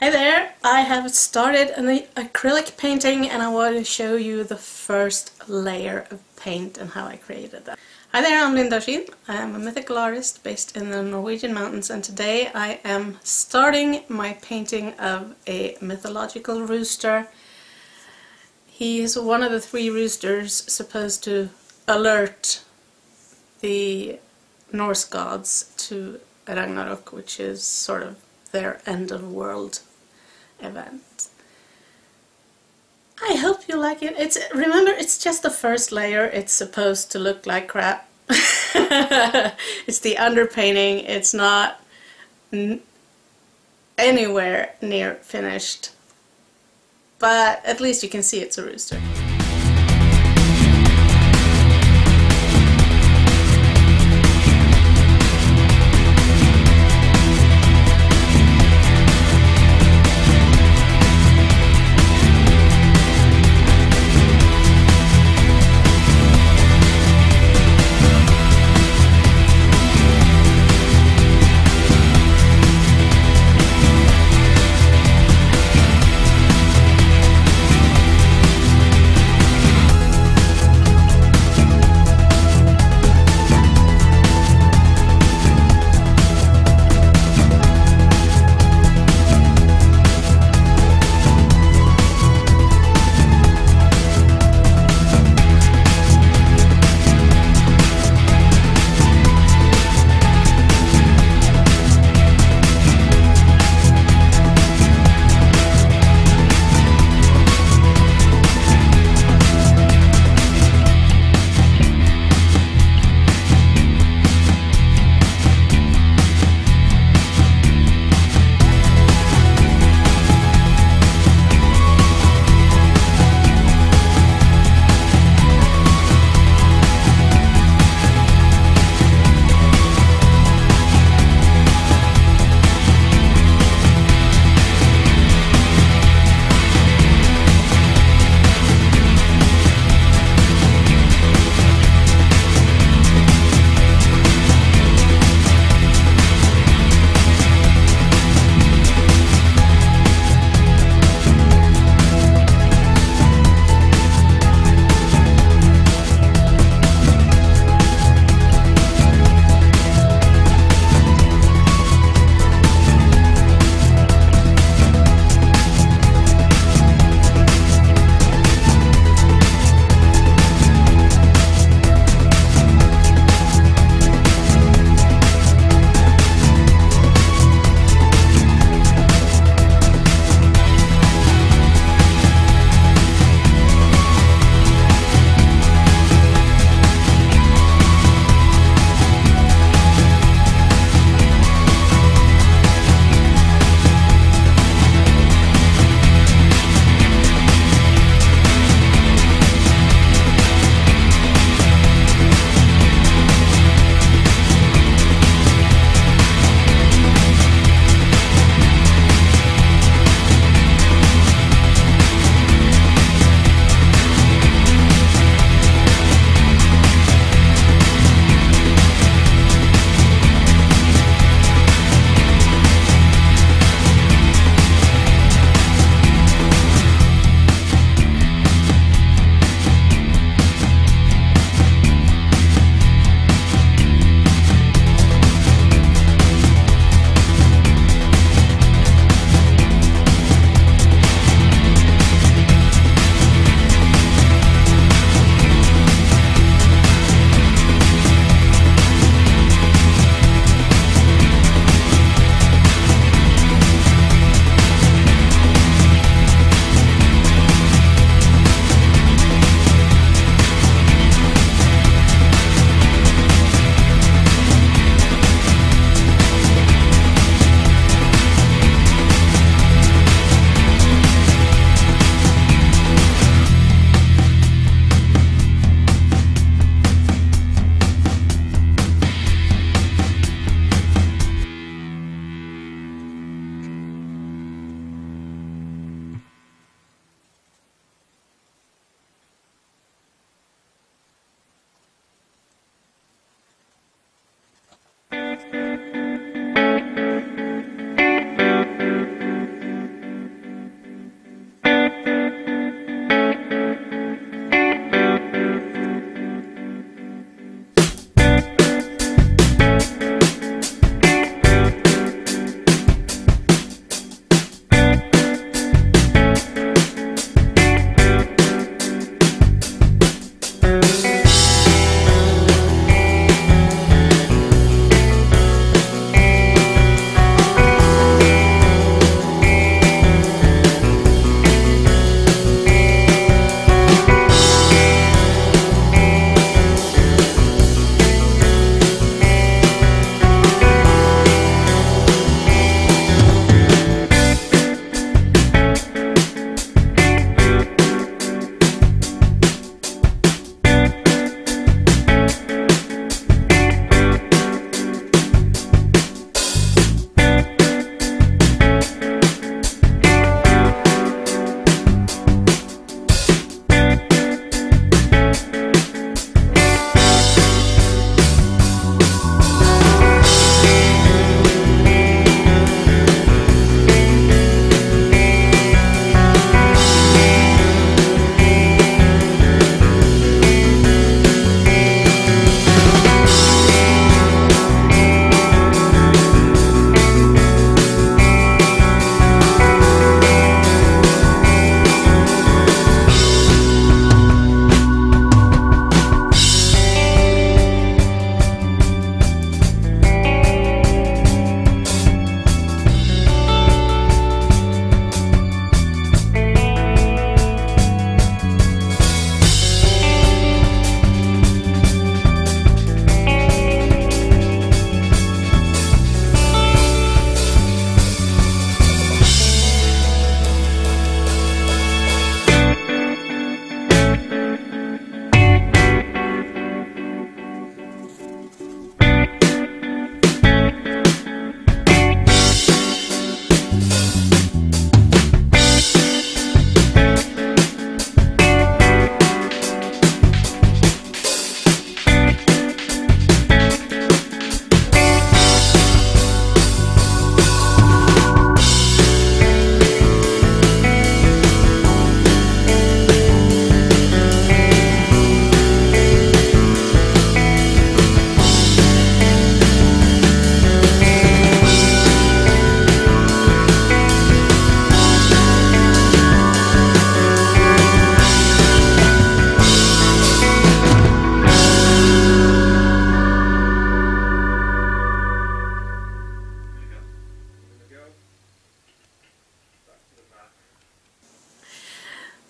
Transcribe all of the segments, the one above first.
Hey there! I have started an acrylic painting and I want to show you the first layer of paint and how I created that. Hi there, I'm Linda Skien. I am a mythical artist based in the Norwegian mountains and today I am starting my painting of a mythological rooster. He is one of the three roosters supposed to alert the Norse gods to Ragnarok, which is sort of their end of world event. I hope you like it. It's remember it's just the first layer. It's supposed to look like crap. it's the underpainting. It's not anywhere near finished. But at least you can see it's a rooster.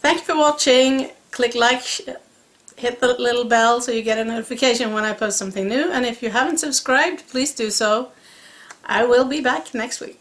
Thank you for watching. Click like, hit the little bell so you get a notification when I post something new. And if you haven't subscribed, please do so. I will be back next week.